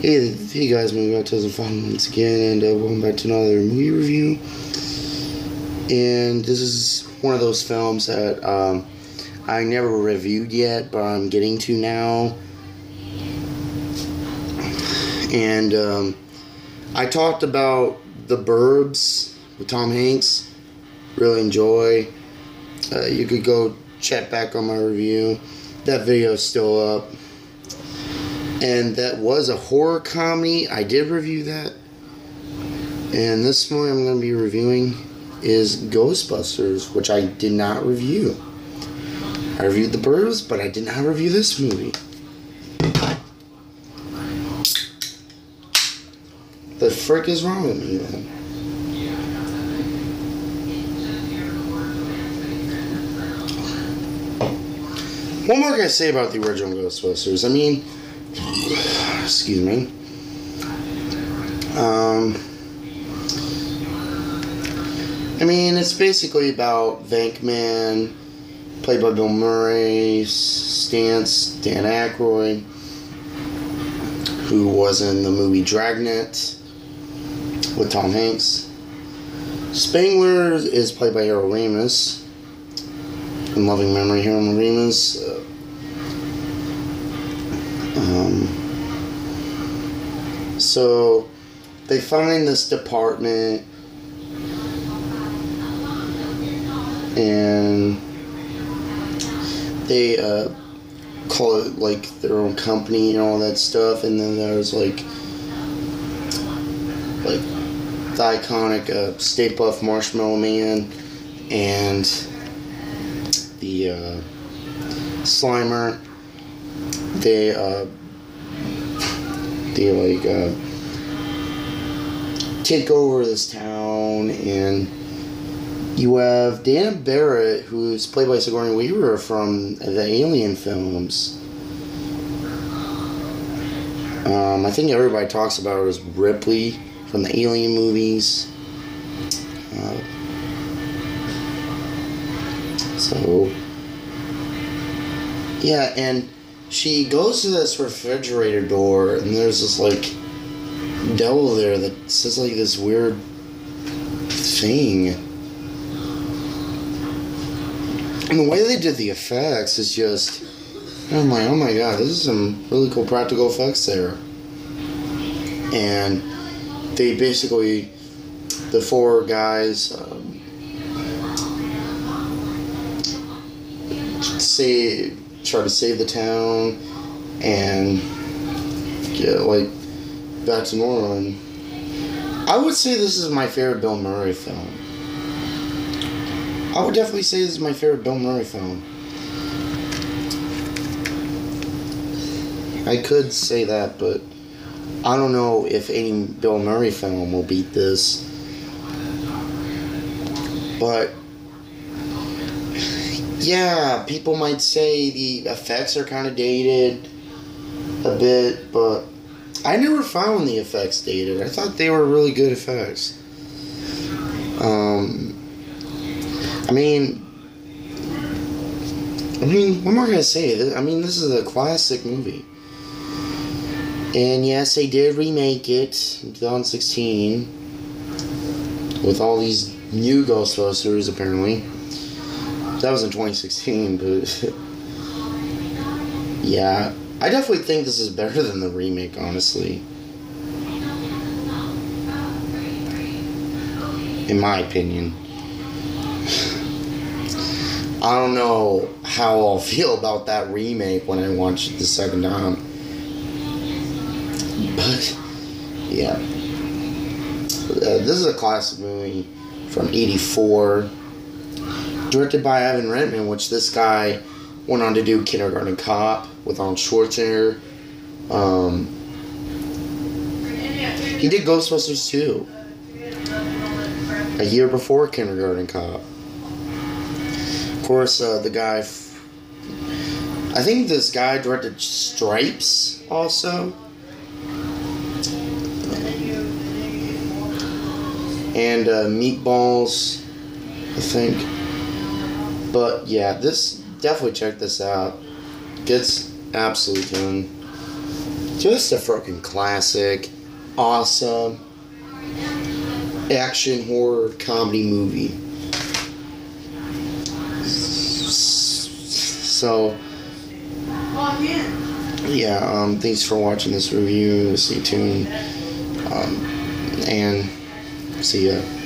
Hey, hey guys, movie about Tales and Fun once again, and uh, welcome back to another movie review. And this is one of those films that um, I never reviewed yet, but I'm getting to now. And um, I talked about The Burbs with Tom Hanks. Really enjoy. Uh, you could go check back on my review. That video is still up and that was a horror comedy. I did review that. And this one I'm going to be reviewing is Ghostbusters, which I did not review. I reviewed The Burbs, but I did not review this movie. The frick is wrong with me then? What more can I say about the original Ghostbusters? I mean, excuse me. Um, I mean, it's basically about Venkman, played by Bill Murray, Stantz, Dan Aykroyd, who was in the movie Dragnet with Tom Hanks. Spengler is played by Harold Ramis. In loving memory, Harold Ramis. Uh, um, so they find this department and they uh, call it like their own company and all that stuff and then there's like like the iconic uh, Stay Puft Marshmallow Man and the uh, Slimer they uh they like uh take over this town and you have Dana Barrett who's played by Sigourney Weaver from the Alien films. Um, I think everybody talks about her as Ripley from the Alien movies. Uh, so yeah, and she goes to this refrigerator door, and there's this like devil there that says like this weird thing. And the way they did the effects is just, I'm like, oh my god, this is some really cool practical effects there. And they basically, the four guys. Um, say try to save the town and get like back to normal. And I would say this is my favorite Bill Murray film. I would definitely say this is my favorite Bill Murray film. I could say that, but I don't know if any Bill Murray film will beat this. But yeah, people might say the effects are kind of dated a bit, but I never found the effects dated. I thought they were really good effects. Um, I mean, I mean, what am I gonna say? I mean, this is a classic movie. And yes, they did remake it in 2016 with all these new Ghostbusters, apparently. That was in 2016, but yeah, I definitely think this is better than the remake, honestly. In my opinion. I don't know how I'll feel about that remake when I watch it the second time. But, yeah. Uh, this is a classic movie from 84 directed by Ivan Reitman, which this guy went on to do Kindergarten Cop with Arnold Schwarzenegger. Um, he did Ghostbusters 2 a year before Kindergarten Cop. Of course, uh, the guy. I think this guy directed Stripes also. And uh, Meatballs, I think. But yeah, this definitely check this out. Gets absolutely done. just a fucking classic, awesome action horror comedy movie. So yeah, um, thanks for watching this review. Stay tuned, um, and see ya.